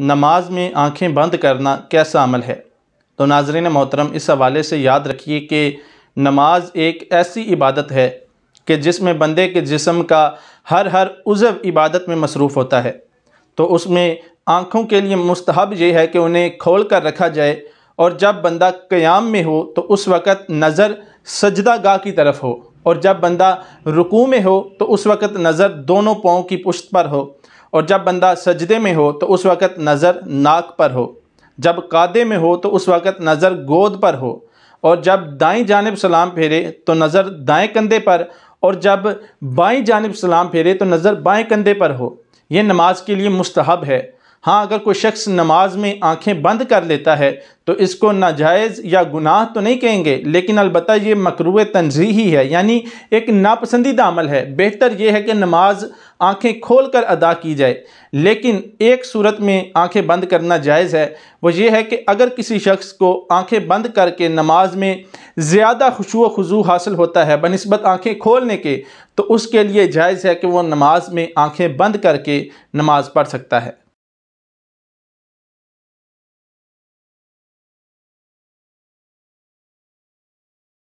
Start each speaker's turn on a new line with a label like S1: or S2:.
S1: नमाज़ में आँखें बंद करना कैसा अमल है? तो नाजरीन मोहतरम, इस हवाले से याद रखिए कि नमाज़ एक ऐसी इबादत है कि जिसमें बंदे के जिसम का हर हर उज़व इबादत में मसरूफ़ होता है। तो उसमें आँखों के लिए मुस्तहब ये है कि उन्हें खोल कर रखा जाए और जब बंदा क़याम में हो तो उस वक़्त नज़र सजदा गाह की तरफ़ हो और जब बंदा रुकू में हो तो उस वक़्त नज़र दोनों पाँव की पुश्त पर हो। और जब बंदा सजदे में हो तो उस वक़्त नज़र नाक पर हो। जब कादे में हो तो उस वक़्त नज़र गोद पर हो। और जब दाएँ जानब सलाम फेरे तो नज़र दाएँ कंधे पर। और जब बाएँ जानब सलाम फेरे तो नज़र बाएँ कंधे पर हो। यह नमाज़ के लिए मुस्तहब है। हाँ अगर कोई शख्स नमाज़ में आँखें बंद कर लेता है तो इसको नाजायज़ या गुनाह तो नहीं कहेंगे, लेकिन अलबत्त ये मकरू तनजीही है, यानी एक नापसंदीदा अमल है। बेहतर ये है कि नमाज़ आँखें खोल कर अदा की जाए। लेकिन एक सूरत में आँखें बंद करना जायज़ है। वो ये है कि अगर किसी शख्स को आँखें बंद करके नमाज़ में ज़्यादा खुशु खजू हासिल होता है, बनस्बत आँखें खोलने के तो उसके लिए जायज़ है कि वह नमाज़ में आँखें बंद करके नमाज़ पढ़ सकता है।